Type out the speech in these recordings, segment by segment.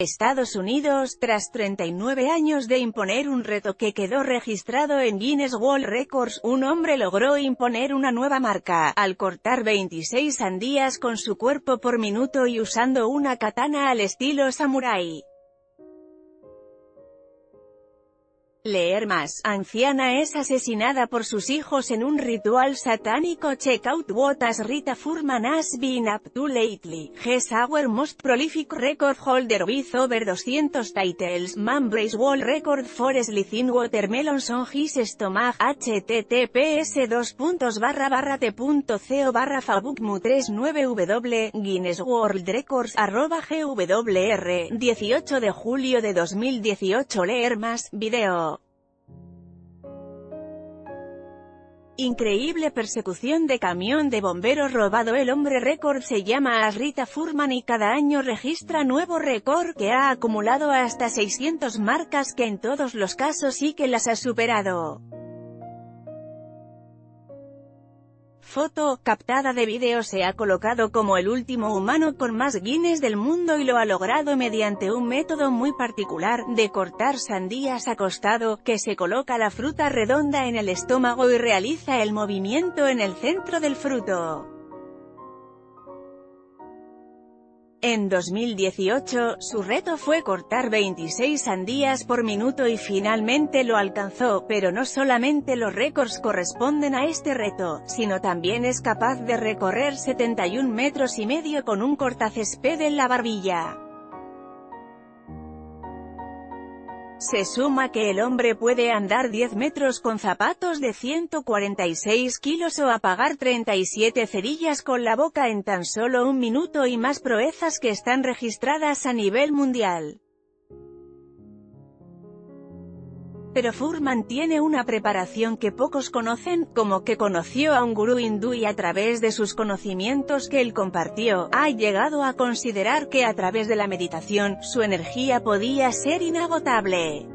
Estados Unidos, tras 39 años de imponer un reto que quedó registrado en Guinness World Records, un hombre logró imponer una nueva marca, al cortar 26 sandías con su cuerpo por minuto y usando una katana al estilo samurai. Leer más. Anciana es asesinada por sus hijos en un ritual satánico. Check out what has Rita Furman has been up to lately. He's our most prolific record holder with over 200 titles. Man brace wall record for slithing watermelon on his stomach. https 2 barra barra t.co barra fabukmu 39w Guinness World Records arroba gwr 18 de julio de 2018 Leer más, video Increíble persecución de camión de bomberos robado El hombre récord se llama Asrita Furman y cada año registra nuevo récord que ha acumulado hasta 600 marcas que en todos los casos sí que las ha superado. Foto, captada de vídeo se ha colocado como el último humano con más Guinness del mundo y lo ha logrado mediante un método muy particular, de cortar sandías acostado, que se coloca la fruta redonda en el estómago y realiza el movimiento en el centro del fruto. En 2018, su reto fue cortar 26 sandías por minuto y finalmente lo alcanzó, pero no solamente los récords corresponden a este reto, sino también es capaz de recorrer 71 metros y medio con un cortacésped en la barbilla. Se suma que el hombre puede andar 10 metros con zapatos de 146 kilos o apagar 37 cerillas con la boca en tan solo un minuto y más proezas que están registradas a nivel mundial. Pero Furman tiene una preparación que pocos conocen, como que conoció a un gurú hindú y a través de sus conocimientos que él compartió, ha llegado a considerar que a través de la meditación, su energía podía ser inagotable.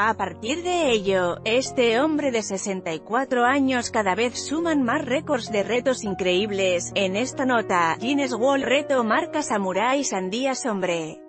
A partir de ello, este hombre de 64 años cada vez suman más récords de retos increíbles. En esta nota, Guinness World Reto marca Samurai Sandías Hombre.